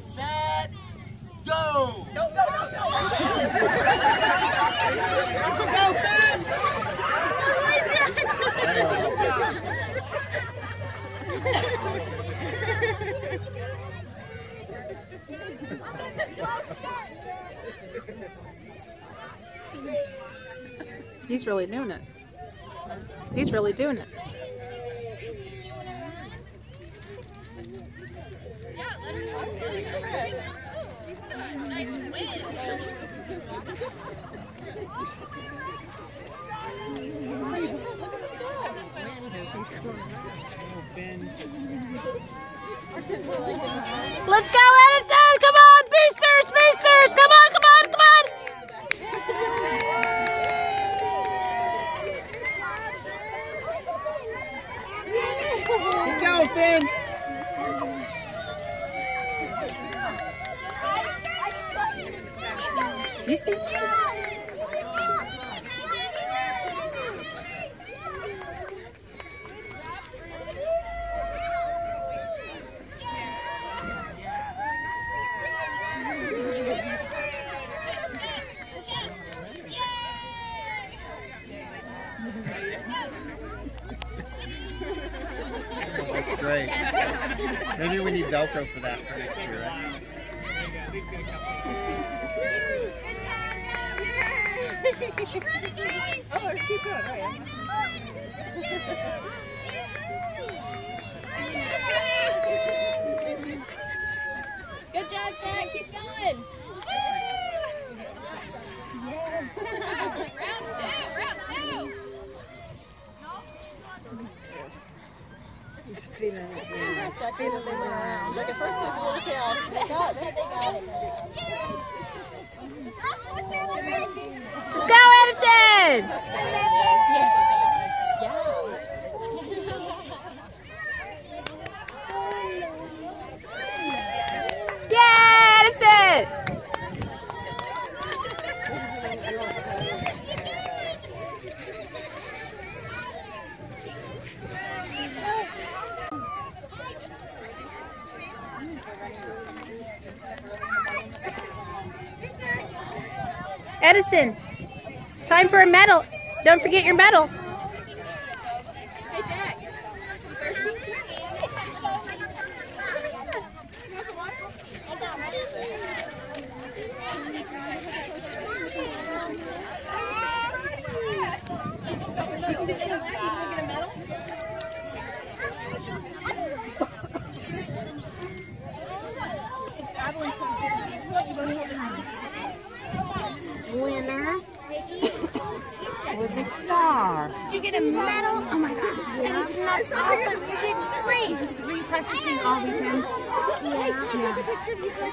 set, go! Go, Finn! He's really doing it. He's really doing it. Let's go, Edison! Come on, boosters, boosters! Come on, come on, come on! Keep going, Finn! You? That's great. Maybe we need Velcro for that for next year, right? Oh, keep going. Oh, yeah. Good job, Jack. Keep going. He's feeling it. Stop feeling around. Look, at first it was a little chaos. They got it. They got it. Let's go, Edison! Yeah, Edison! Edison, time for a medal. Don't forget your medal. Hey, Jack. You thirsty? Winner with the star. Did you get a medal? Oh my gosh. That's awesome. You did great. Were you practicing all weekend? Yeah. I